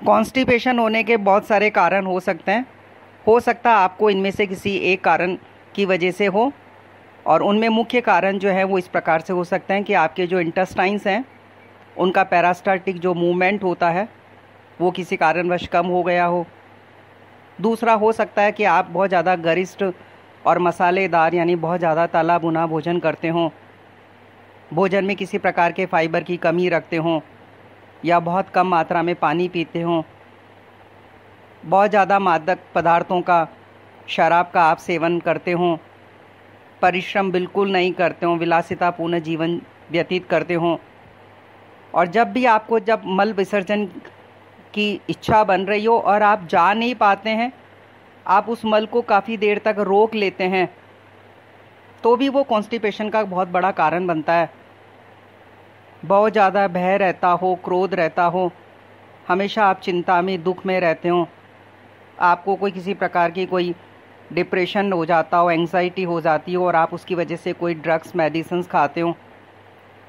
Constipation होने के बहुत सारे कारण हो सकते हैं। हो सकता आपको इनमें से किसी एक कारण की वजह से हो, और उनमें मुख्य कारण जो है वो इस प्रकार से हो सकते हैं कि आपके जो इंटेस्टाइंस हैं, उनका पैरास्टाटिक जो मूवमेंट होता है, वो किसी कारणवश कम हो गया हो। दूसरा हो सकता है कि आप बहुत ज़्यादा गरिष्ठ और मसालेदार यानी बहुत ज़्यादा तला भुना भोजन करते हों, भोजन में किसी प्रकार के फाइबर की कमी रखते हों या बहुत कम मात्रा में पानी पीते हों। बहुत ज़्यादा मादक पदार्थों का, शराब का आप सेवन करते हों। परिश्रम बिल्कुल नहीं करते हों, विलासितापूर्ण जीवन व्यतीत करते हों। और जब भी आपको, जब मल विसर्जन की इच्छा बन रही हो और आप जा नहीं पाते हैं, आप उस मल को काफ़ी देर तक रोक लेते हैं तो भी वो कॉन्स्टिपेशन का बहुत बड़ा कारण बनता है। बहुत ज़्यादा भय रहता हो, क्रोध रहता हो, हमेशा आप चिंता में, दुख में रहते हो। आपको कोई किसी प्रकार की कोई डिप्रेशन हो जाता हो एंग्जाइटी हो जाती हो और आप उसकी वजह से कोई ड्रग्स मेडिसिन खाते हो,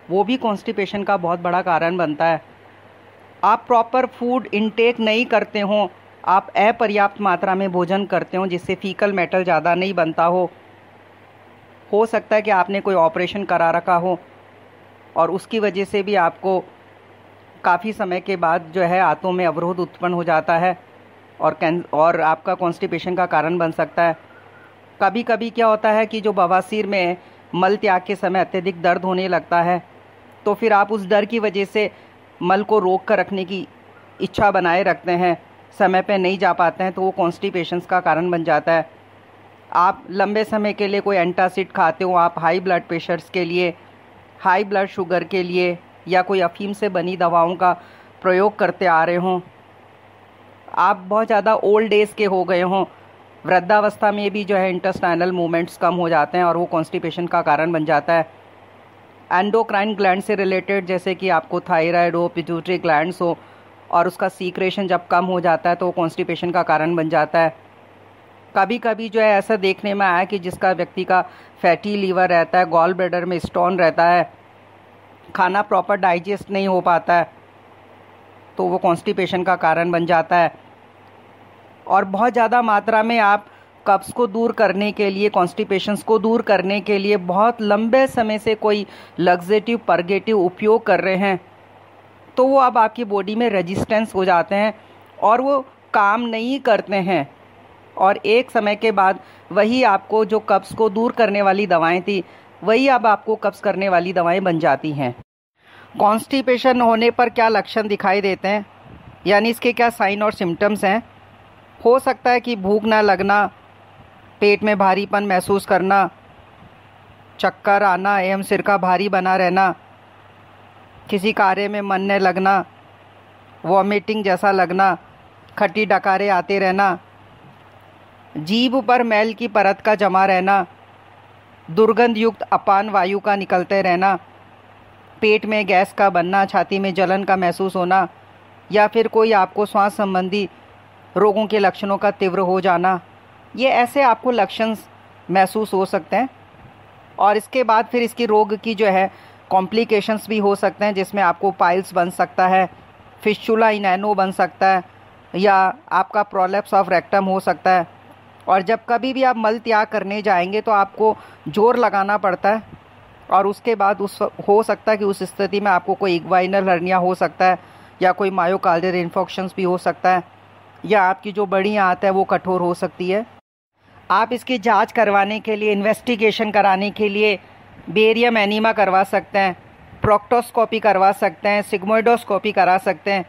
वो भी कॉन्स्टिपेशन का बहुत बड़ा कारण बनता है। आप प्रॉपर फ़ूड इनटेक नहीं करते हो, आप अपर्याप्त मात्रा में भोजन करते हो, जिससे फीकल मेटल ज़्यादा नहीं बनता हो। हो सकता है कि आपने कोई ऑपरेशन करा रखा हो और उसकी वजह से भी आपको काफ़ी समय के बाद जो है आंतों में अवरोध उत्पन्न हो जाता है और कैं और आपका कॉन्स्टिपेशन का कारण बन सकता है। कभी कभी क्या होता है कि जो बवासीर में मल त्याग के समय अत्यधिक दर्द होने लगता है तो फिर आप उस डर की वजह से मल को रोक कर रखने की इच्छा बनाए रखते हैं। समय पे नहीं जा पाते हैं तो वो कॉन्स्टिपेशंस का कारण बन जाता है। आप लंबे समय के लिए कोई एंटासिड खाते हो, आप हाई ब्लड प्रेशर्स के लिए हाई ब्लड शुगर के लिए या कोई अफीम से बनी दवाओं का प्रयोग करते आ रहे हों। आप बहुत ज़्यादा ओल्ड एज के हो गए हों। वृद्धावस्था में भी जो है इंटेस्टाइनल मूवमेंट्स कम हो जाते हैं और वो कॉन्स्टिपेशन का कारण बन जाता है। एंडोक्राइन ग्लैंड से रिलेटेड जैसे कि आपको थायराइड हो, पिट्यूटरी ग्लैंड्स हो और उसका सीक्रेशन जब कम हो जाता है तो वो कॉन्स्टिपेशन का कारण बन जाता है। कभी कभी जो है ऐसा देखने में आया कि जिसका व्यक्ति का फैटी लीवर रहता है, गॉल ब्लेडर में स्टोन रहता है, खाना प्रॉपर डाइजेस्ट नहीं हो पाता है तो वो कॉन्स्टिपेशन का कारण बन जाता है। और बहुत ज़्यादा मात्रा में आप कब्ज़ को दूर करने के लिए, कॉन्स्टिपेशंस को दूर करने के लिए बहुत लंबे समय से कोई लग्जेटिव, परगेटिव उपयोग कर रहे हैं तो वो अब आपकी बॉडी में रेजिस्टेंस हो जाते हैं और वो काम नहीं करते हैं। और एक समय के बाद वही आपको जो कब्ज़ को दूर करने वाली दवाएँ थी, वही अब आपको कब्ज़ करने वाली दवाएँ बन जाती हैं। कॉन्स्टिपेशन होने पर क्या लक्षण दिखाई देते हैं? यानी इसके क्या साइन और सिम्टम्स हैं? हो सकता है कि भूख ना लगना, पेट में भारीपन महसूस करना, चक्कर आना, एवं सिर का भारी बना रहना, किसी कार्य में मन न लगना, वॉमिटिंग जैसा लगना, खट्टी डकारे आते रहना जीभ पर मैल की परत का जमा रहना दुर्गंध युक्त अपान वायु का निकलते रहना, पेट में गैस का बनना, छाती में जलन का महसूस होना, या फिर कोई आपको श्वास संबंधी रोगों के लक्षणों का तीव्र हो जाना, ये ऐसे आपको लक्षण महसूस हो सकते हैं। और इसके बाद फिर इसकी रोग की जो है कॉम्प्लिकेशंस भी हो सकते हैं, जिसमें आपको पाइल्स बन सकता है फिशुला इनैनो बन सकता है, या आपका प्रोलेप्स ऑफ़ रेक्टम हो सकता है। और जब कभी भी आप मल त्याग करने जाएँगे तो आपको ज़ोर लगाना पड़ता है। और उसके बाद उस, हो सकता है कि उस स्थिति में आपको कोई इग्वाइनल हर्निया हो सकता है, या कोई मायोकार्डियल इन्फेक्शंस भी हो सकता है, या आपकी जो बड़ी आंत है वो कठोर हो सकती है। आप इसकी जाँच करवाने के लिए इन्वेस्टिगेशन कराने के लिए बेरियम एनीमा करवा सकते हैं प्रोक्टोस्कोपी करवा सकते हैं सिग्मोइडोस्कोपी करा सकते हैं,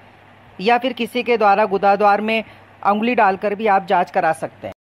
या फिर किसी के द्वारा गुदाद्वार में उंगली डालकर भी आप जाँच करा सकते हैं।